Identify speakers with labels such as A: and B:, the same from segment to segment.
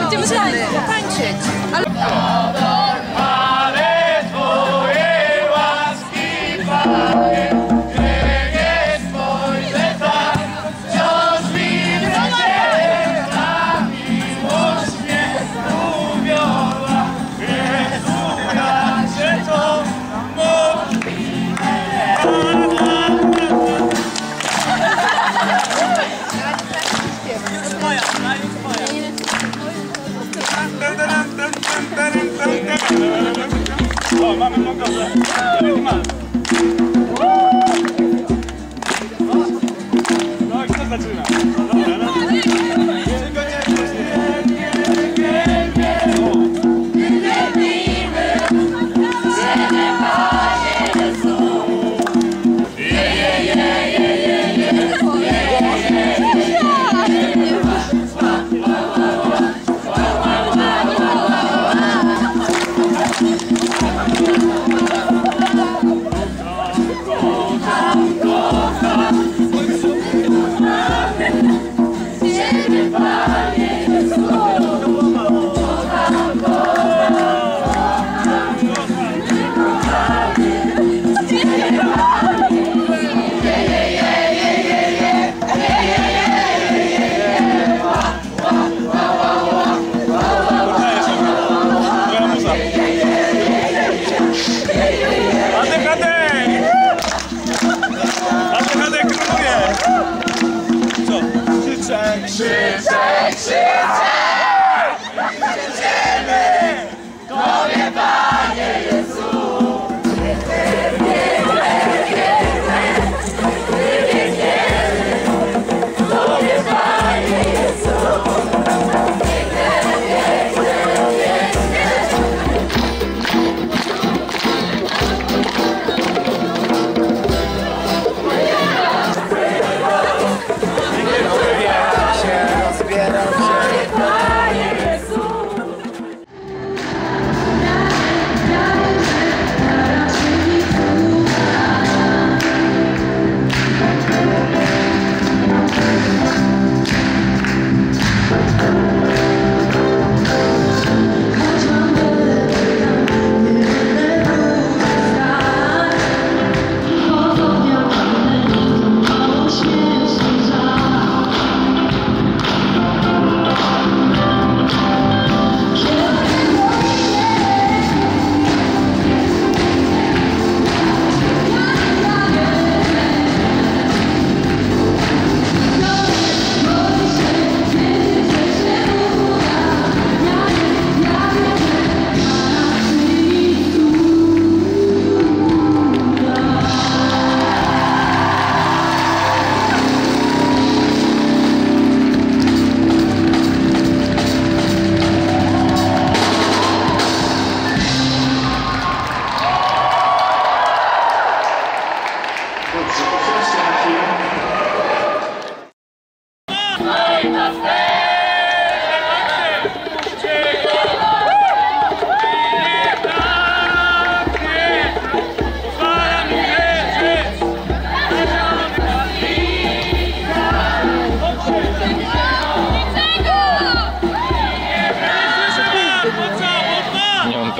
A: Będziemy tańczyć. tańczyć. Ale...
B: O, mamy pogodę.
C: See.
D: 감사합니다.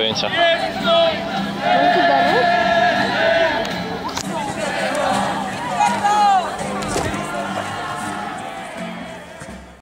B: Jest